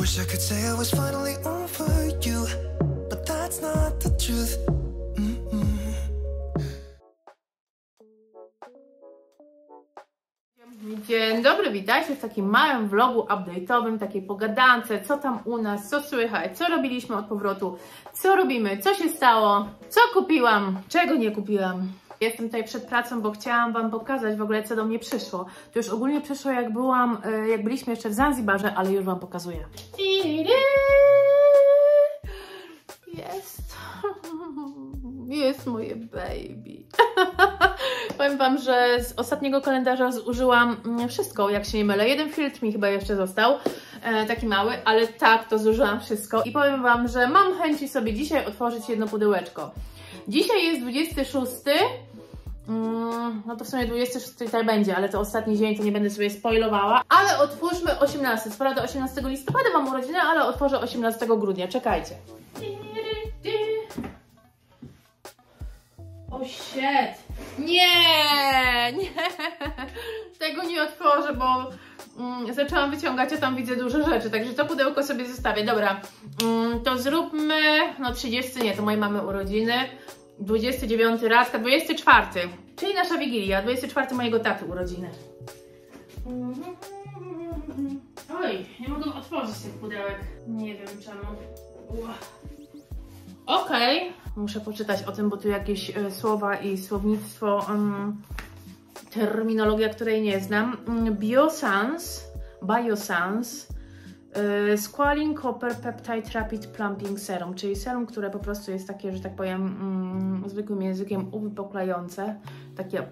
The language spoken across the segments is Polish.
Wish I could say I was finally over you, but that's not the truth. Dzień dobry, witajcie w takim małym vlogu update'owym, takiej pogadance, co tam u nas, co słychać, co robiliśmy od powrotu, co robimy, co się stało, co kupiłam, czego nie kupiłam. Jestem tutaj przed pracą, bo chciałam Wam pokazać w ogóle, co do mnie przyszło. To już ogólnie przyszło, jak byłam, e, jak byliśmy jeszcze w Zanzibarze, ale już Wam pokazuję. Jest. Jest moje baby. Powiem Wam, że z ostatniego kalendarza zużyłam mm, wszystko, jak się nie mylę. Jeden filtr mi chyba jeszcze został, e, taki mały, ale tak, to zużyłam wszystko. I powiem Wam, że mam chęci sobie dzisiaj otworzyć jedno pudełeczko. Dzisiaj jest 26. Mm, no to w sumie 26 tutaj będzie, ale to ostatni dzień, to nie będę sobie spoilowała. Ale otwórzmy 18. Co prawda 18 listopada mam urodziny, ale otworzę 18 grudnia. Czekajcie. O oh shit! Nie, nie, tego nie otworzę, bo mm, zaczęłam wyciągać, a tam widzę dużo rzeczy, także to pudełko sobie zostawię. Dobra, mm, to zróbmy, no 30, nie, to mojej mamy urodziny, 29 Radka, 24, czyli nasza Wigilia, 24 mojego taty urodziny. Oj, nie mogę otworzyć tych pudełek, nie wiem czemu. Okej, okay. muszę poczytać o tym, bo tu jakieś y, słowa i słownictwo, um, terminologia, której nie znam. Mm, Biosans, Biosans, y, Squalene Copper Peptide Rapid Plumping Serum, czyli serum, które po prostu jest takie, że tak powiem, mm, zwykłym językiem uwypuklające, takie,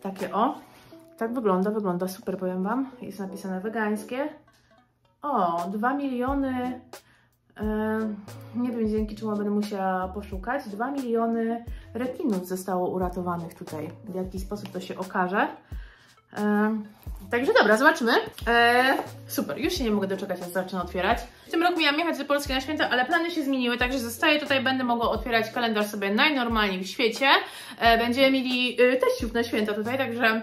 takie o. Tak wygląda, wygląda super, powiem Wam. Jest napisane wegańskie. O, 2 miliony nie wiem dzięki czemu będę musiała poszukać. 2 miliony rekinów zostało uratowanych tutaj. W jaki sposób to się okaże. Także dobra, zobaczymy. Eee, super, już się nie mogę doczekać, aż zacznę otwierać. W tym roku miałam jechać do Polski na święta, ale plany się zmieniły, także zostaję tutaj, będę mogła otwierać kalendarz sobie najnormalniej w świecie. Eee, będziemy mieli e, teściów na święta tutaj, także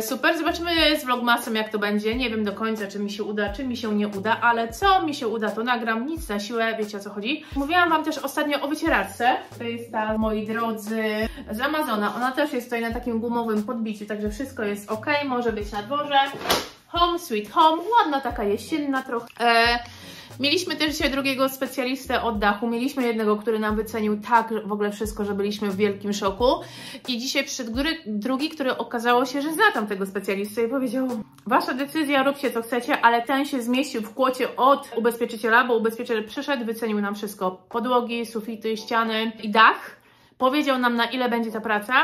super, zobaczymy z vlogmasem jak to będzie, nie wiem do końca czy mi się uda, czy mi się nie uda, ale co mi się uda to nagram, nic na siłę, wiecie o co chodzi. Mówiłam Wam też ostatnio o wycieraczce, to jest ta, moi drodzy, z Amazona, ona też jest tutaj na takim gumowym podbiciu, także wszystko jest ok, może być na dworze. Home Sweet Home, ładna taka jesienna trochę. E, Mieliśmy też dzisiaj drugiego specjalistę od dachu. Mieliśmy jednego, który nam wycenił tak w ogóle wszystko, że byliśmy w wielkim szoku. I dzisiaj przyszedł drugi, który okazało się, że zna tam tego specjalistę i powiedział Wasza decyzja, róbcie co chcecie, ale ten się zmieścił w kłocie od ubezpieczyciela, bo ubezpieczyciel przyszedł, wycenił nam wszystko. Podłogi, sufity, ściany i dach. Powiedział nam na ile będzie ta praca.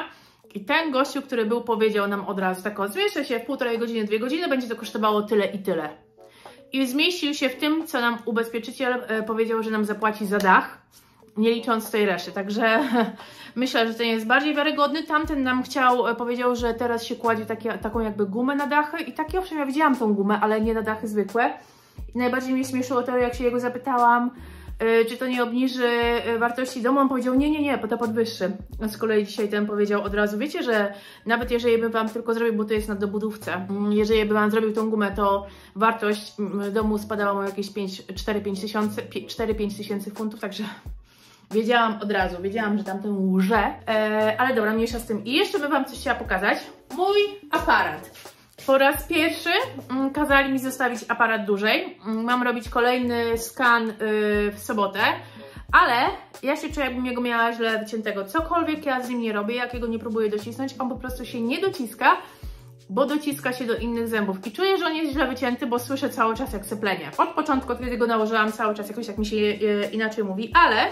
I ten gościu, który był, powiedział nam od razu tak o, się w półtorej godziny, dwie godziny, będzie to kosztowało tyle i tyle i zmieścił się w tym, co nam ubezpieczyciel e, powiedział, że nam zapłaci za dach, nie licząc tej reszty. Także myślę, że ten jest bardziej wiarygodny. Tamten nam chciał, e, powiedział, że teraz się kładzie takie, taką jakby gumę na dachy i takie owszem, ja widziałam tą gumę, ale nie na dachy zwykłe. I najbardziej mnie śmieszyło to, jak się jego zapytałam, czy to nie obniży y, wartości domu? On powiedział, nie, nie, nie, to podwyższy. Z kolei dzisiaj ten powiedział od razu, wiecie, że nawet jeżeli bym Wam tylko zrobił, bo to jest na dobudówce, mm, jeżeli bym Wam zrobił tą gumę, to wartość mm, domu spadała mu jakieś 4-5 tysięcy, 4-5 tysięcy funtów, także wiedziałam od razu, wiedziałam, że tamten łże, e, ale dobra, mniejsza z tym. I jeszcze bym Wam coś chciała pokazać. Mój aparat. Po raz pierwszy mm, kazali mi zostawić aparat dłużej. Mm, mam robić kolejny skan y, w sobotę, ale ja się czuję, jakbym jego miała źle wyciętego. Cokolwiek ja z nim nie robię, jakiego nie próbuję docisnąć, on po prostu się nie dociska, bo dociska się do innych zębów. I czuję, że on jest źle wycięty, bo słyszę cały czas jak syplenie. Od początku, kiedy go nałożyłam, cały czas jakoś jak mi się e, inaczej mówi, ale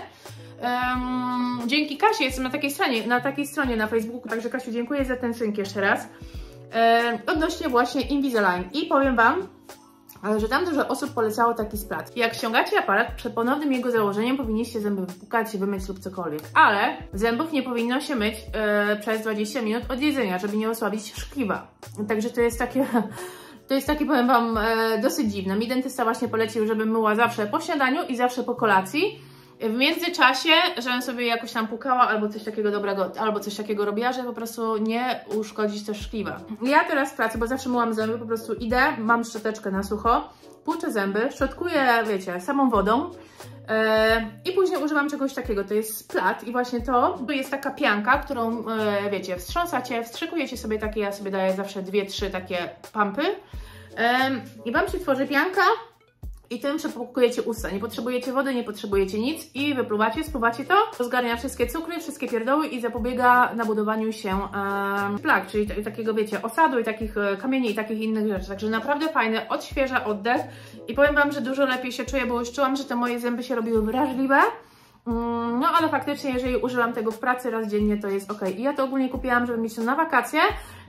um, dzięki Kasie jestem na takiej stronie, na takiej stronie na Facebooku, także Kasiu, dziękuję za ten synk jeszcze raz odnośnie właśnie Invisalign. I powiem Wam, że tam dużo osób polecało taki splat. Jak ściągacie aparat, przed ponownym jego założeniem powinniście zęby wypukać, wymyć lub cokolwiek. Ale zębów nie powinno się myć e, przez 20 minut od jedzenia, żeby nie osłabić szkliwa. Także to jest takie... To jest takie, powiem Wam, e, dosyć dziwne. Mi dentysta właśnie polecił, żebym myła zawsze po śniadaniu i zawsze po kolacji. W międzyczasie, żebym sobie jakoś tam pukała albo coś takiego dobrego, albo coś takiego robiła, żeby po prostu nie uszkodzić też szkliwa. Ja teraz w pracy, bo zawsze myłam zęby, po prostu idę, mam szczoteczkę na sucho, płuczę zęby, szczotkuję, wiecie, samą wodą e, i później używam czegoś takiego, to jest splat i właśnie to, to jest taka pianka, którą, e, wiecie, wstrząsacie, wstrzykujecie sobie takie, ja sobie daję zawsze dwie, trzy takie pampy e, i Wam się tworzy pianka, i tym przepłukujecie usta. Nie potrzebujecie wody, nie potrzebujecie nic i wypluwacie, spływacie to. Zgarnia wszystkie cukry, wszystkie pierdoły i zapobiega nabudowaniu się e, plag, czyli takiego wiecie, osadu i takich e, kamieni i takich innych rzeczy. Także naprawdę fajne, odświeża oddech i powiem Wam, że dużo lepiej się czuję, bo już czułam, że te moje zęby się robiły wrażliwe. Mm, no ale faktycznie, jeżeli używam tego w pracy raz dziennie, to jest ok. I ja to ogólnie kupiłam, żeby mieć to na wakacje,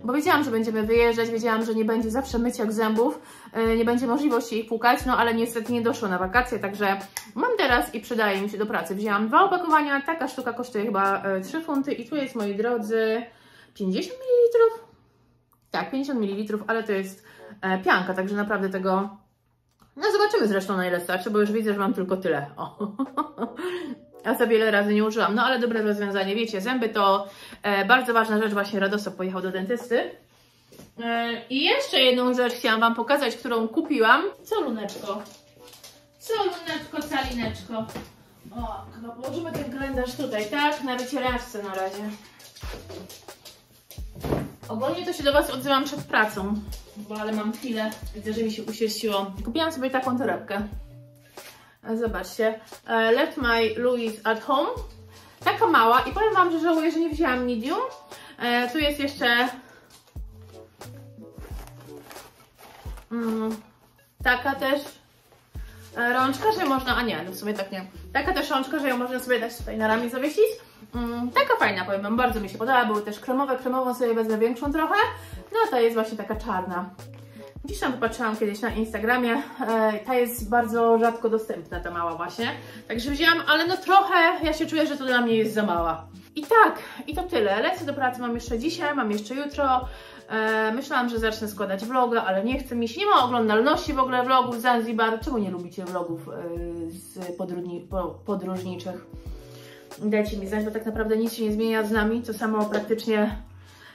bo wiedziałam, że będziemy wyjeżdżać, wiedziałam, że nie będzie zawsze myciak zębów, yy, nie będzie możliwości ich pukać, no ale niestety nie doszło na wakacje, także mam teraz i przydaje mi się do pracy. Wzięłam dwa opakowania, taka sztuka kosztuje chyba yy, 3 funty i tu jest, moi drodzy, 50 ml. Tak, 50 ml, ale to jest e, pianka, także naprawdę tego no zobaczymy zresztą na ile starczy, bo już widzę, że mam tylko tyle. O. A za wiele razy nie użyłam. No ale dobre rozwiązanie. Wiecie, zęby to e, bardzo ważna rzecz. Właśnie Radosław pojechał do dentysty. E, I jeszcze jedną rzecz chciałam Wam pokazać, którą kupiłam. Co luneczko? Co luneczko, calineczko? O, chyba położymy ten kalendarz tutaj, tak? Na wycieraczce na razie. Ogólnie to się do Was odzywam przed pracą, bo ale mam chwilę, widzę, że mi się uświeciło. Kupiłam sobie taką torebkę. Zobaczcie, e, Let My Louis at Home. Taka mała i powiem Wam, że żałuję, że nie wzięłam medium. E, tu jest jeszcze mm, taka też e, rączka, że można, a nie, no w sumie tak nie. Taka też rączka, że ją można sobie dać tutaj na ramię zawiesić. Mm, taka fajna, powiem Wam, bardzo mi się podoba. Były też kremowe, kremową sobie wezmę większą trochę. No ta jest właśnie taka czarna. Tam wypatrzyłam kiedyś na Instagramie, e, ta jest bardzo rzadko dostępna, ta mała właśnie. Także wzięłam, ale no trochę, ja się czuję, że to dla mnie jest za mała. I tak, i to tyle. Lecę do pracy, mam jeszcze dzisiaj, mam jeszcze jutro. E, myślałam, że zacznę składać vloga, ale nie chce mi się. Nie ma oglądalności w ogóle vlogów z Zanzibar. Czemu nie lubicie vlogów e, z podróżni, podróżniczych? Dajcie mi znać, bo tak naprawdę nic się nie zmienia z nami. To samo praktycznie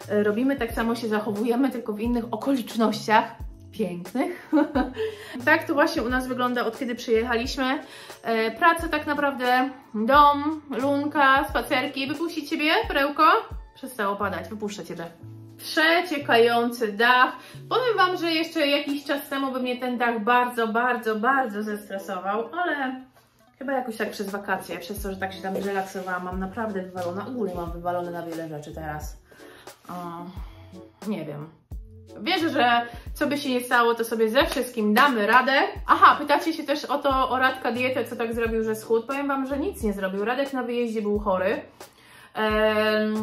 e, robimy, tak samo się zachowujemy, tylko w innych okolicznościach pięknych. tak to właśnie u nas wygląda od kiedy przyjechaliśmy. E, praca tak naprawdę, dom, lunka, spacerki. Wypuścić Ciebie, perełko? Przestało padać, wypuszczę Ciebie. Przeciekający dach. Powiem Wam, że jeszcze jakiś czas temu by mnie ten dach bardzo, bardzo, bardzo zestresował, ale chyba jakoś tak przez wakacje, przez to, że tak się tam relaksowałam, mam naprawdę wywalone, ogólnie mam wywalone na wiele rzeczy teraz. O, nie wiem. Wierzę, że co by się nie stało, to sobie ze wszystkim damy radę. Aha, pytacie się też o to, o Radka dietę, co tak zrobił, że schudł. Powiem Wam, że nic nie zrobił. Radek na wyjeździe był chory. Eee,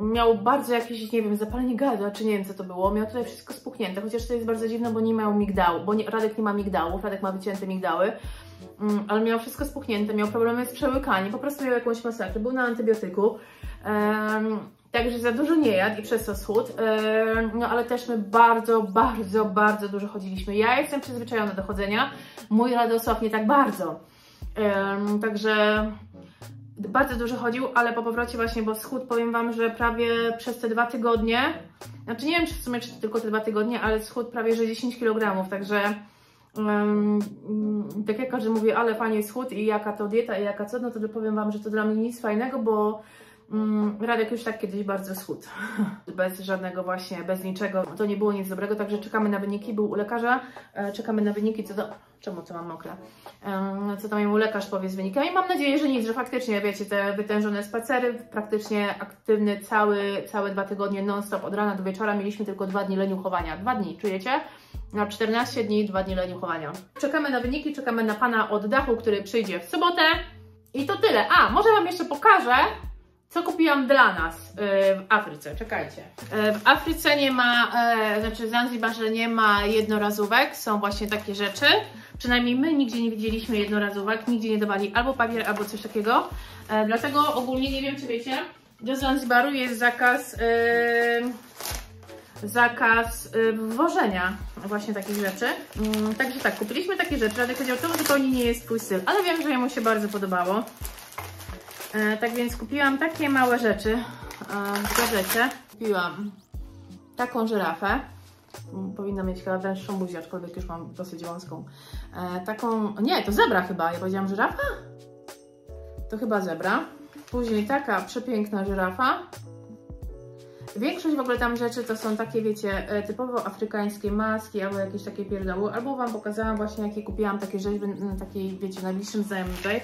miał bardzo jakieś, nie wiem, zapalenie gardła, czy nie wiem co to było. Miał tutaj wszystko spuchnięte, chociaż to jest bardzo dziwne, bo nie miał migdału, bo nie, Radek nie ma migdałów, Radek ma wycięte migdały. Mm, ale miał wszystko spuchnięte, miał problemy z przełykaniem, po prostu miał jakąś masakrę, był na antybiotyku. Także za dużo nie jadł i przez to schód. No ale też my bardzo, bardzo, bardzo dużo chodziliśmy. Ja jestem przyzwyczajona do chodzenia, mój Radosław nie tak bardzo. Także bardzo dużo chodził, ale po powrocie właśnie, bo schód powiem Wam, że prawie przez te dwa tygodnie, znaczy nie wiem czy w sumie czy tylko te dwa tygodnie, ale schód prawie że 10 kg, także um, tak jak każdy mówi, ale fajnie schód i jaka to dieta i jaka co, no to powiem Wam, że to dla mnie nic fajnego, bo Radek już tak kiedyś bardzo schudł. Bez żadnego właśnie, bez niczego. To nie było nic dobrego, także czekamy na wyniki. Był u lekarza, e, czekamy na wyniki co do... Czemu to mam mokre? Co tam mu lekarz powie z wynikami. Mam nadzieję, że nic, że faktycznie, wiecie, te wytężone spacery, praktycznie aktywny cały, całe dwa tygodnie non-stop, od rana do wieczora. Mieliśmy tylko dwa dni leniuchowania. Dwa dni, czujecie? Na 14 dni, dwa dni leniuchowania. Czekamy na wyniki, czekamy na Pana oddachu, który przyjdzie w sobotę. I to tyle. A, może Wam jeszcze pokażę, co kupiłam dla nas y, w Afryce? Czekajcie. Y, w Afryce nie ma, y, znaczy w Zanzibarze nie ma jednorazówek, są właśnie takie rzeczy. Przynajmniej my nigdzie nie widzieliśmy jednorazówek, nigdzie nie dawali albo papier, albo coś takiego. Dlatego ogólnie nie wiem, czy wiecie, do Zanzibaru jest zakaz zakaz wwożenia właśnie takich rzeczy. Mm, Także tak, kupiliśmy takie rzeczy. Radek powiedział, to zupełnie nie jest Twój styl, ale wiem, że jemu się bardzo podobało. E, Tak więc kupiłam takie małe rzeczy e, w gazecie. Kupiłam taką żyrafę. Mm, Powinna mieć chyba węższą buzię, aczkolwiek już mam dosyć wąską. E, taką, nie, to zebra chyba. Ja powiedziałam żyrafa? To chyba zebra. Później taka przepiękna żyrafa. Większość w ogóle tam rzeczy to są takie, wiecie, typowo afrykańskie maski albo jakieś takie pierdoły. Albo Wam pokazałam właśnie, jakie kupiłam takie rzeźby, takiej, wiecie, najbliższym znajomym tutaj.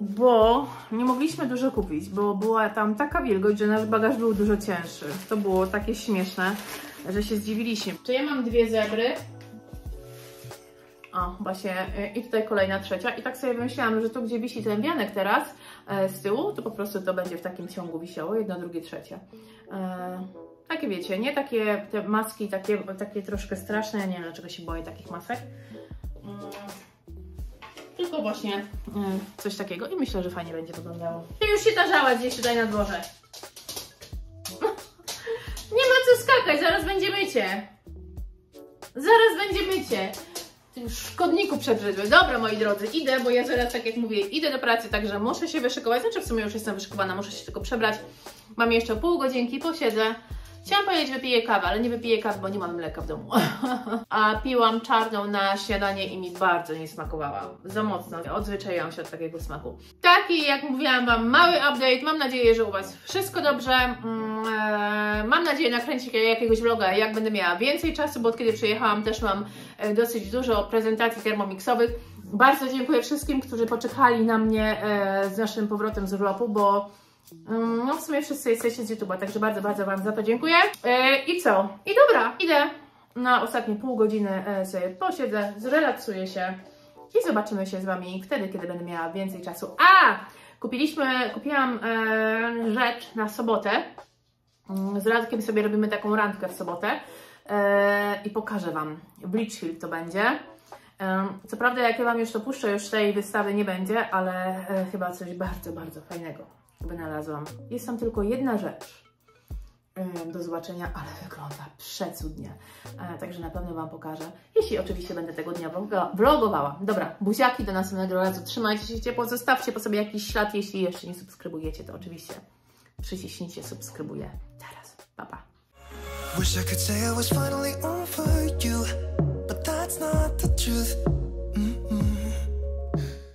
Bo nie mogliśmy dużo kupić, bo była tam taka wilgoć, że nasz bagaż był dużo cięższy. To było takie śmieszne, że się zdziwiliśmy. Czy ja mam dwie zebry? O, właśnie, i tutaj kolejna trzecia. I tak sobie wymyślałam, że tu, gdzie wisi ten wianek teraz e, z tyłu, to po prostu to będzie w takim ciągu wisiało, jedno, drugie, trzecie. E, takie wiecie, nie takie te maski, takie, takie troszkę straszne, ja nie wiem dlaczego się boję takich masek. Mm, tylko właśnie y, coś takiego i myślę, że fajnie będzie wyglądało. Ty już się tarzałaś gdzieś tutaj na dworze. Nie ma co skakać, zaraz będzie mycie. Zaraz będzie mycie. Szkodniku przebrzydły. Dobra, moi drodzy, idę, bo ja zaraz, tak jak mówię, idę do pracy, także muszę się wyszykować. Znaczy w sumie już jestem wyszykowana, muszę się tylko przebrać. Mam jeszcze pół godzinki, posiedzę. Chciałam powiedzieć, wypiję kawę, ale nie wypiję kawy, bo nie mam mleka w domu. A piłam czarną na śniadanie i mi bardzo nie smakowała. Za mocno. Odzwyczaiłam się od takiego smaku. Taki, jak mówiłam Wam, mały update. Mam nadzieję, że u Was wszystko dobrze. Mm, e, Mam nadzieję nakręcić jakiegoś vloga, jak będę miała więcej czasu, bo od kiedy przyjechałam też mam e, dosyć dużo prezentacji termomiksowych. Bardzo dziękuję wszystkim, którzy poczekali na mnie e, z naszym powrotem z urlopu, bo No w sumie wszyscy jesteście z YouTube'a, także bardzo, bardzo Wam za to dziękuję. E, I co? I dobra, idę na ostatnie pół godziny e, sobie posiedzę, zrelaksuję się i zobaczymy się z Wami wtedy, kiedy będę miała więcej czasu. A! Kupiliśmy, kupiłam e, rzecz na sobotę. Mm, Z Radkiem sobie robimy taką randkę w sobotę i pokażę Wam. W Litchfield to będzie. Co prawda, jak ja Wam już to puszczę, już tej wystawy nie będzie, ale chyba coś bardzo, bardzo fajnego wynalazłam. Jest tam tylko jedna rzecz em, do zobaczenia, ale wygląda przecudnie. E, Także na pewno Wam pokażę, jeśli oczywiście będę tego dnia vlogowała. Dobra, buziaki do następnego razu. Trzymajcie się ciepło, zostawcie po sobie jakiś ślad, jeśli jeszcze nie subskrybujecie, to oczywiście przyciśnijcie subskrybuję teraz. Pa, pa. Wish I could say I was finally over you, but that's not the truth.